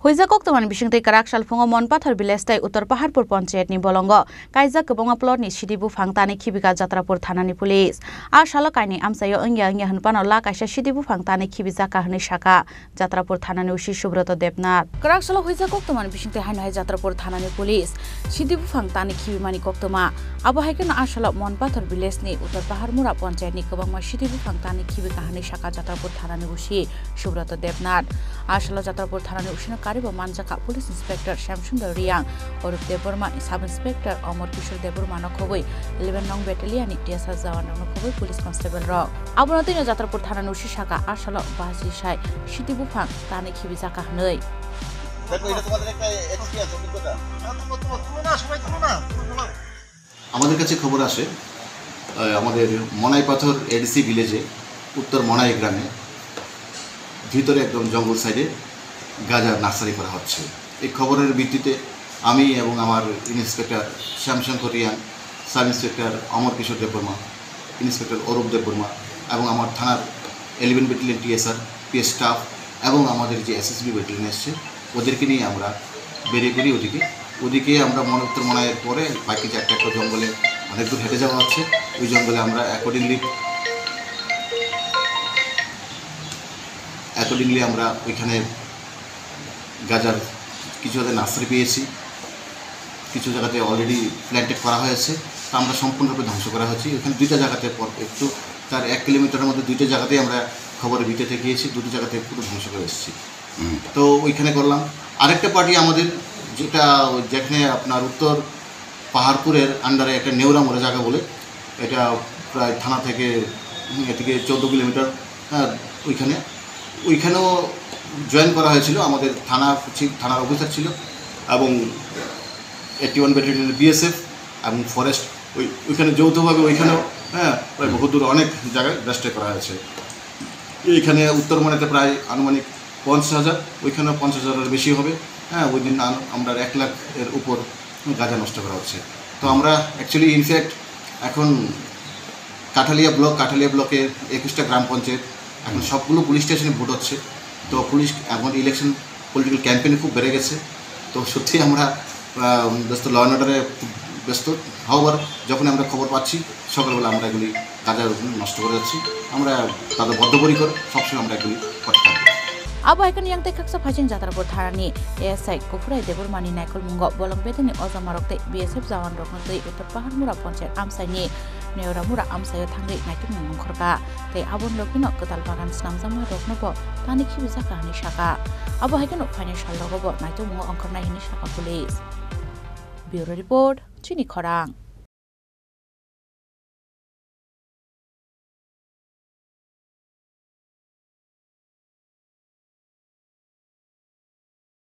Huizakok teman bising tei karak salfungo mon pathor village tai uttar paharpur panchayat ni bolongo kaijak kebonga plot ni sidibu phangtani khibika jatrapur thanani police a salo kaini amsayo ongya ongya hunpano la kaisa sidibu phangtani khibijaka hni shaka jatrapur thanani usi subrata debnath karak salo huizakok teman bising tei hainai jatrapur thanani police sidibu phangtani khibimani koktoma abo haikena a salo mon pathor village ni uttar paharmura panchayat ni kebangma sidibu phangtani khibika hni shaka jatrapur thanani usi subrata debnath a salo jatrapur thanani usina কারিব মানজাকা police inspector Shyamsundar Riang Arup Debbarma sub inspector Amar Kishore Debbarma নখবই eleven নং ব্যাটালিয়ানি TSR jawan নখবই police constable র আবনতিন যাত্রাপুর থানা নুসি শাখা আসাল বাজি সাই city বুফাং তানে খিবি জাকা অভিজ্ঞতা আমাদের কাছে খবর আসে আমাদের মনাই পাথর এডিসি ভিলেজে উত্তর মনাই গ্রামে ভিতরে একদম জঙ্গল সাইডে গাঁজা নার্সারি করা হচ্ছে। এই খবরের ভিত্তিতে আমি এবং আমার inspector Shyamshankar Riyan, sub inspector Amar Kishore Debbarma, inspector Arup Debbarma এবং আমার থানার eleven battalion TSR PS staff এবং আমাদের যে এসএসবি ব্যাটালিয়ন এসছে, ওদেরকে নিয়ে আমরা বেরিয়ে পড়ি ওদিকে। ওদিকে আমরা মনে উত্তর মনায়ের পরে বাকি একটা একটা জঙ্গলে অনেক দূর হেঁটে যাওয়া হচ্ছে। ওই জঙ্গলে আমরা অ্যাকর্ডিংলি অ্যাকর্ডিংলি আমরা ওইখানে গাজার কিছু জায়গায় নার্সারি পেয়েছি। কিছু জায়গাতে অলরেডি প্ল্যান্টেড করা হয়েছে। তা আমরা সম্পূর্ণরূপে ধ্বংস করা হয়েছে। এখানে দুইটা জায়গাতে পর একটু তার এক কিলোমিটারের মধ্যে দুইটা জায়গাতেই আমরা খবরের ভিতরে গিয়েছি দুটো জায়গাতে পুরো ধ্বংস করে এসেছি। তো ওইখানে করলাম। আরেকটা পার্টি আমাদের যেটা যেখানে আপনার উত্তর পাহাড়পুরের আন্ডারে একটা নেওরা মোড়ে জায়গা বলে এটা প্রায় থানা থেকে হুম, এ থেকে চৌদ্দ কিলোমিটার হ্যাঁ ওইখানে। ওইখানেও জয়েন করা হয়েছিল, আমাদের থানা থানার অফিসার ছিল এবং এইটি ওয়ান ব্যাটালিয়নের বিএসএফ এবং ফরেস্ট ওই, ওইখানে যৌথভাবে ওইখানেও হ্যাঁ প্রায় বহুদূর অনেক জায়গায় রেস্টে করা হয়েছে। এইখানে উত্তরমনেতে প্রায় আনুমানিক পঞ্চাশ হাজার, ওইখানেও পঞ্চাশ হাজারের বেশি হবে হ্যাঁ ওই দিন আমরা এক লাখ এর উপর গাঁজা নষ্ট করা হচ্ছে। তো আমরা অ্যাকচুয়ালি ইনফ্যাক্ট এখন কাঠালিয়া ব্লক, কাঠালিয়া ব্লকের একুশটা গ্রাম পঞ্চায়েত, এখন সবগুলো পুলিশ স্টেশনে ভোট হচ্ছে। তো পুলিশ এখন ইলেকশন পলিটিক্যাল ক্যাম্পেইন খুব বেড়ে গেছে। তো সত্যি আমরা ব্যস্ত ল অ্যান্ড অর্ডারে ব্যস্ত। হওয়ার যখন আমরা খবর পাচ্ছি, সকালবেলা আমরা এগুলি কাজের নষ্ট করে যাচ্ছি। আমরা তাদের বদ্ধপরিকর, সবসময় আমরা এগুলি করতে পারি আবার এখন ইয়াং দেখা যাচ্ছে ফাঁসিন যাত্রার পর ধারা নিয়ে এস আই কুকুরাই দেবর মানি নাইকুল মুঙ্গ বলং অজমারকতে বিএসএফ জওয়ান রকম দুই উত্তর পাহাড় মোড়া পঞ্চায়েত আমসাই নিয়ে neoramura amsayo thangai naitung mung khorka tei abon lokino ketal bagan snamjama rokno bo tani khibisa kahani shaka abo haikena financial logo bo naitung mungo ongkornai hini shaka police bureau report chini khorang